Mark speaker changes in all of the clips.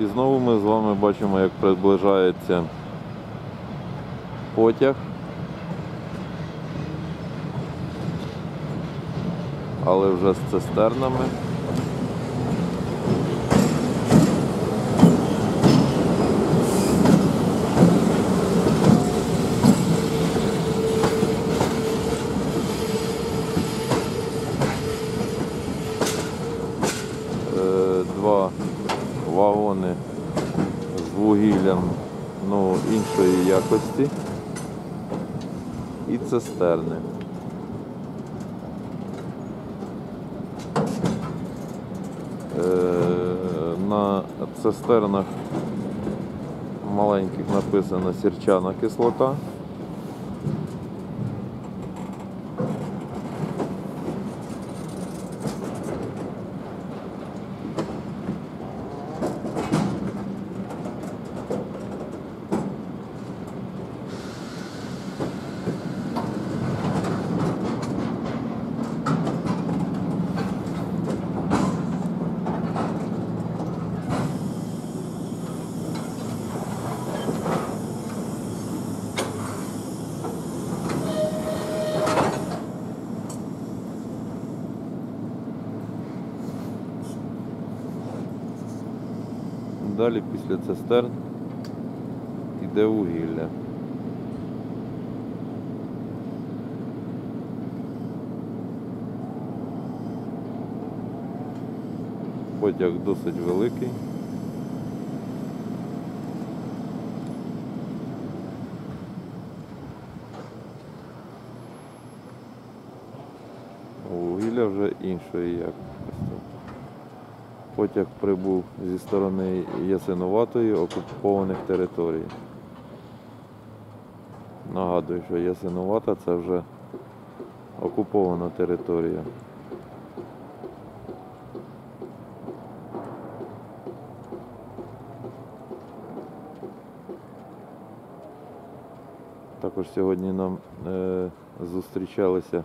Speaker 1: І знову ми з вами бачимо, як приближається потяг. Але вже з цистернами. Е, Два вагони з вугіллям ну, іншої якості і цистерни. Е, На цистернах маленьких написано сірчана кислота. Далі після цистерн йде вугілля. Потяг досить великий. Вугілля вже іншої якості. Потяг прибув зі сторони Ясинуватої окупованих територій. Нагадую, що Ясинувата це вже окупована територія. Також сьогодні нам е, зустрічалися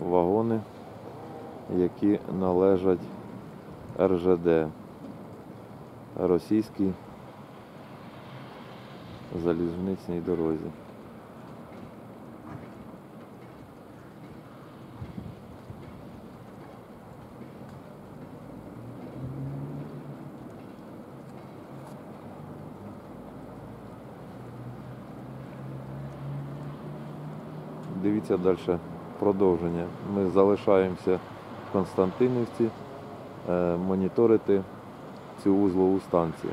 Speaker 1: вагони, які належать РЖД російській залізничній дорозі. Дивіться далі продовження. Ми залишаємося в Константинівці моніторити цю узлову станцію.